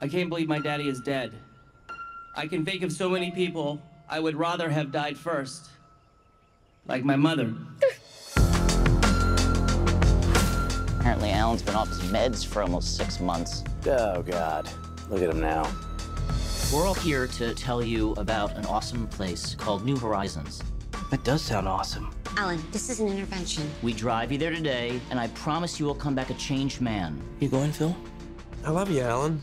I can't believe my daddy is dead. I can think of so many people I would rather have died first. Like my mother. Apparently, Alan's been off his meds for almost six months. Oh, God. Look at him now. We're all here to tell you about an awesome place called New Horizons. That does sound awesome. Alan, this is an intervention. We drive you there today, and I promise you will come back a changed man. You going, Phil? I love you, Alan.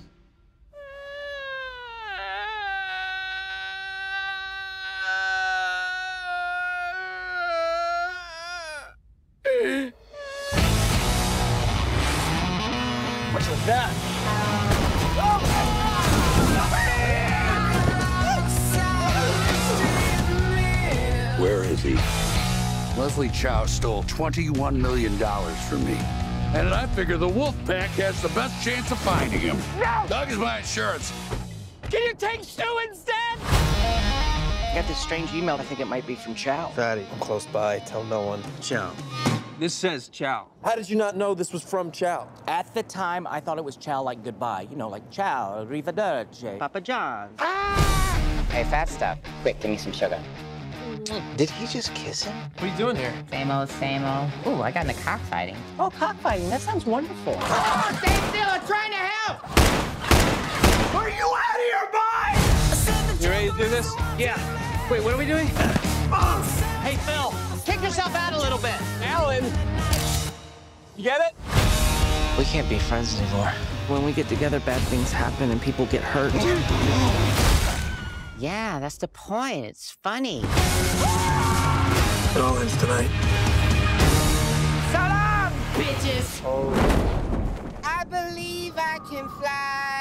What's with that? Where is he? Leslie Chow stole $21 million from me. And I figure the Wolf Pack has the best chance of finding him. No! Doug is my insurance. Can you take Stu instead? I got this strange email. I think it might be from Chow. Fatty, I'm close by. Tell no one. Chow. This says Chow. How did you not know this was from Chow? At the time, I thought it was ciao like goodbye. You know, like ciao, Arrivederci. Papa John. Ah! Hey, fat stuff. Quick, give me some sugar. Did he just kiss him? What are you doing here? Same old, same old. Ooh, I got into cockfighting. Oh, cockfighting. That sounds wonderful. Oh, stay still. I'm trying to help. Are you out of your mind? You ready to do this? Yeah. Wait, what are we doing? Hey, Phil, kick yourself out a little bit. Alan! You get it? We can't be friends anymore. When we get together, bad things happen and people get hurt. Yeah, that's the point. It's funny. It all ends tonight. Salam, bitches. Oh. I believe I can fly.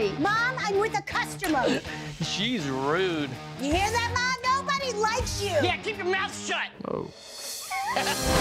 Hungry. Mom, I'm with a customer. She's rude. You hear that, Mom? Nobody likes you. Yeah, keep your mouth shut. Oh.